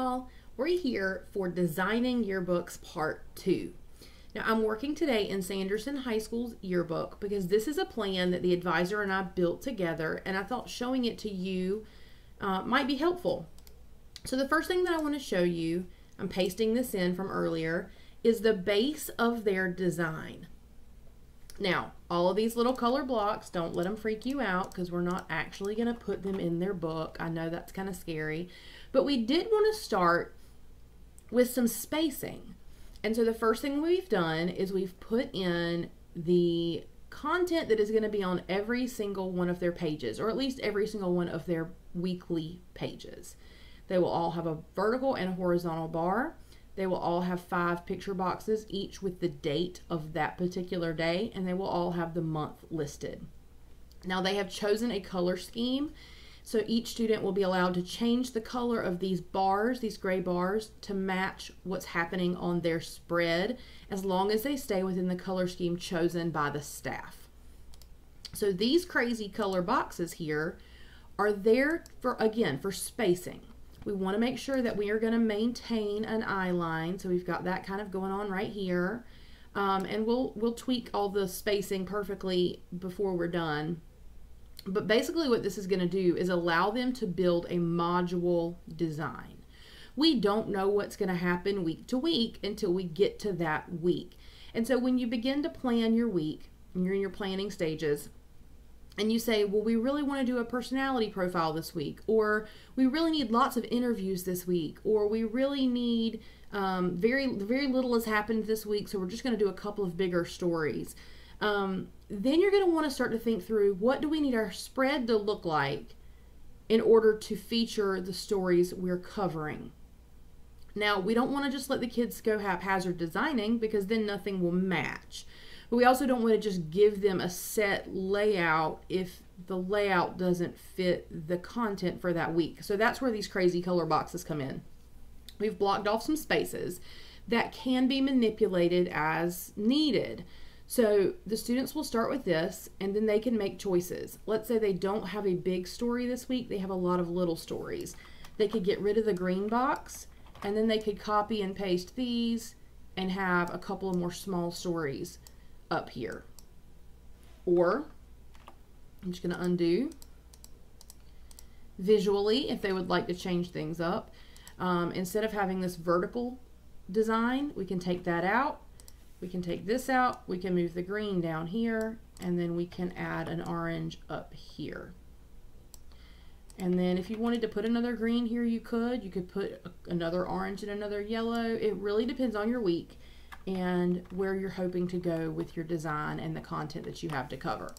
y'all. We're here for Designing Yearbooks Part 2. Now, I'm working today in Sanderson High School's yearbook because this is a plan that the advisor and I built together, and I thought showing it to you uh, might be helpful. So, the first thing that I want to show you, I'm pasting this in from earlier, is the base of their design. Now, all of these little color blocks, don't let them freak you out because we're not actually going to put them in their book. I know that's kind of scary, but we did want to start with some spacing. And so the first thing we've done is we've put in the content that is going to be on every single one of their pages, or at least every single one of their weekly pages. They will all have a vertical and a horizontal bar. They will all have five picture boxes, each with the date of that particular day, and they will all have the month listed. Now they have chosen a color scheme so each student will be allowed to change the color of these bars, these gray bars, to match what's happening on their spread as long as they stay within the color scheme chosen by the staff. So these crazy color boxes here are there for, again, for spacing. We want to make sure that we are going to maintain an eye line. So we've got that kind of going on right here. Um, and we'll, we'll tweak all the spacing perfectly before we're done. But basically what this is going to do is allow them to build a module design. We don't know what's going to happen week to week until we get to that week. And so when you begin to plan your week, and you're in your planning stages, and you say, well, we really want to do a personality profile this week, or we really need lots of interviews this week, or we really need um, very, very little has happened this week, so we're just going to do a couple of bigger stories. Um, then you're going to want to start to think through what do we need our spread to look like in order to feature the stories we're covering. Now, we don't want to just let the kids go haphazard designing because then nothing will match. But we also don't want to just give them a set layout if the layout doesn't fit the content for that week. So that's where these crazy color boxes come in. We've blocked off some spaces that can be manipulated as needed. So the students will start with this and then they can make choices. Let's say they don't have a big story this week, they have a lot of little stories. They could get rid of the green box and then they could copy and paste these and have a couple of more small stories up here. Or, I'm just going to undo. Visually, if they would like to change things up, um, instead of having this vertical design, we can take that out we can take this out, we can move the green down here, and then we can add an orange up here. And then if you wanted to put another green here, you could. You could put another orange and another yellow. It really depends on your week and where you're hoping to go with your design and the content that you have to cover.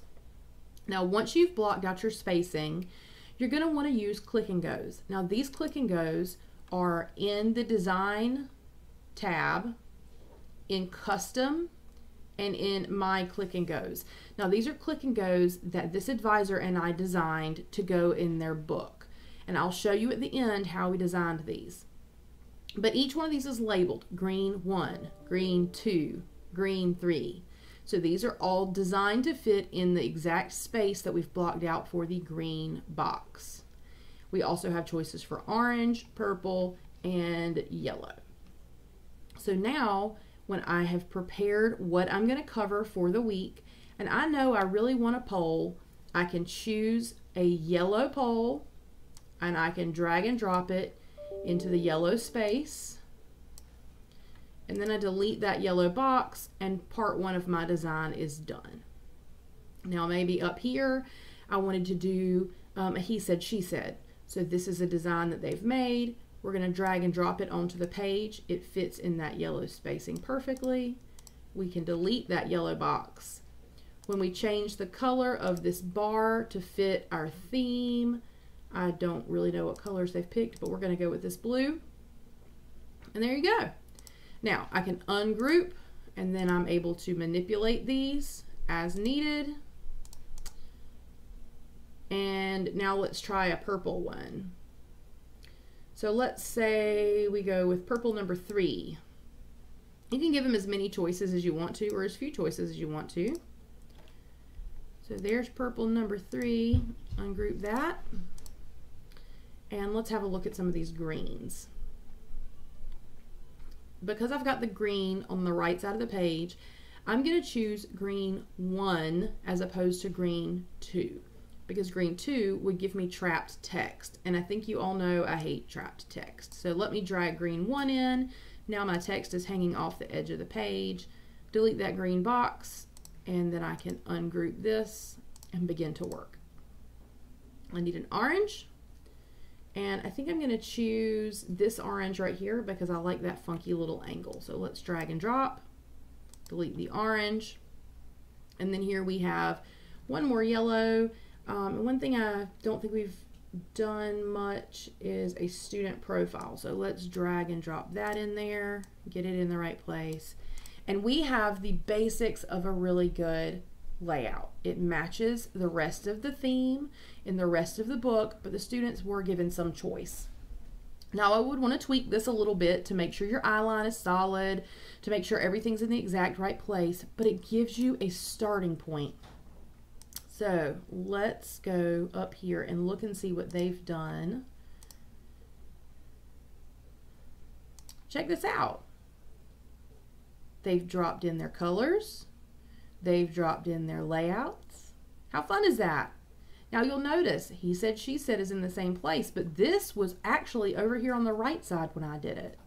Now, once you've blocked out your spacing, you're going to want to use click and goes. Now, these click and goes are in the design tab in custom and in my click and goes. Now these are click and goes that this advisor and I designed to go in their book. And I'll show you at the end how we designed these. But each one of these is labeled green 1, green 2, green 3. So these are all designed to fit in the exact space that we've blocked out for the green box. We also have choices for orange, purple, and yellow. So now when I have prepared what I'm going to cover for the week and I know I really want a poll, I can choose a yellow poll and I can drag and drop it into the yellow space and then I delete that yellow box and part one of my design is done. Now maybe up here I wanted to do um, a he said she said. So this is a design that they've made. We're going to drag and drop it onto the page. It fits in that yellow spacing perfectly. We can delete that yellow box. When we change the color of this bar to fit our theme, I don't really know what colors they've picked, but we're going to go with this blue. And there you go. Now I can ungroup and then I'm able to manipulate these as needed. And now let's try a purple one. So let's say we go with purple number three. You can give them as many choices as you want to or as few choices as you want to. So there's purple number three. Ungroup that. And let's have a look at some of these greens. because I've got the green on the right side of the page, I'm going to choose green 1 as opposed to green 2 because green 2 would give me trapped text. And I think you all know I hate trapped text. So let me drag green 1 in. Now my text is hanging off the edge of the page. Delete that green box and then I can ungroup this and begin to work. I need an orange and I think I'm going to choose this orange right here because I like that funky little angle. So let's drag and drop, delete the orange. And then here we have one more yellow. Um, and one thing I don't think we've done much is a student profile. So let's drag and drop that in there, get it in the right place. And we have the basics of a really good layout. It matches the rest of the theme in the rest of the book, but the students were given some choice. Now I would want to tweak this a little bit to make sure your eyeline is solid, to make sure everything's in the exact right place, but it gives you a starting point. So let's go up here and look and see what they've done. Check this out. They've dropped in their colors. They've dropped in their layouts. How fun is that? Now you'll notice he said, she said is in the same place, but this was actually over here on the right side when I did it.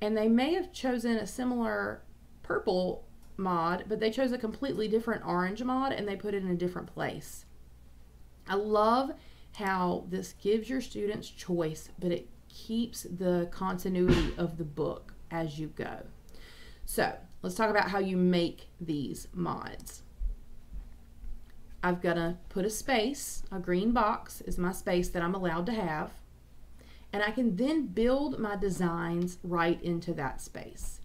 And they may have chosen a similar purple mod, but they chose a completely different orange mod and they put it in a different place. I love how this gives your students choice, but it keeps the continuity of the book as you go. So let's talk about how you make these mods. I've got to put a space, a green box is my space that I'm allowed to have, and I can then build my designs right into that space.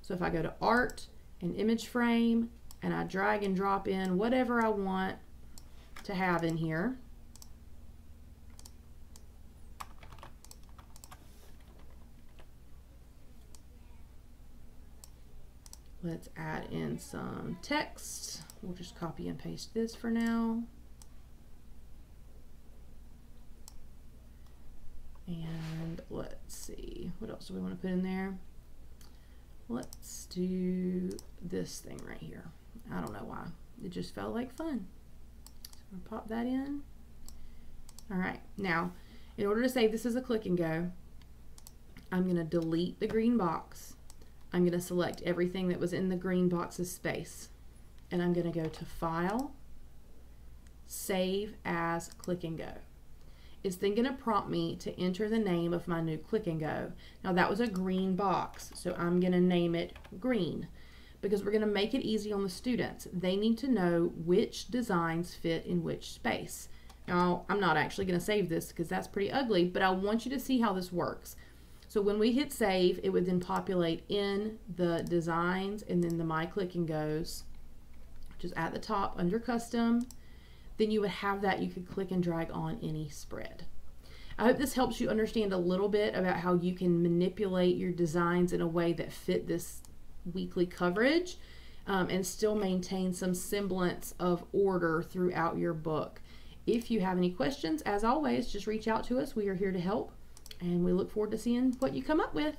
So if I go to art and image frame and I drag and drop in whatever I want to have in here, Let's add in some text. We'll just copy and paste this for now. And let's see, what else do we want to put in there? Let's do this thing right here. I don't know why. It just felt like fun. So I'm going to pop that in. All right, now, in order to save this as a click and go, I'm going to delete the green box I'm going to select everything that was in the green box's space. And I'm going to go to File, Save as Click and Go. It's then going to prompt me to enter the name of my new Click and Go. Now that was a green box, so I'm going to name it Green because we're going to make it easy on the students. They need to know which designs fit in which space. Now, I'm not actually going to save this because that's pretty ugly, but I want you to see how this works. So when we hit save, it would then populate in the designs and then the My Click and Goes, which is at the top under custom. Then you would have that you could click and drag on any spread. I hope this helps you understand a little bit about how you can manipulate your designs in a way that fit this weekly coverage um, and still maintain some semblance of order throughout your book. If you have any questions, as always, just reach out to us. We are here to help and we look forward to seeing what you come up with.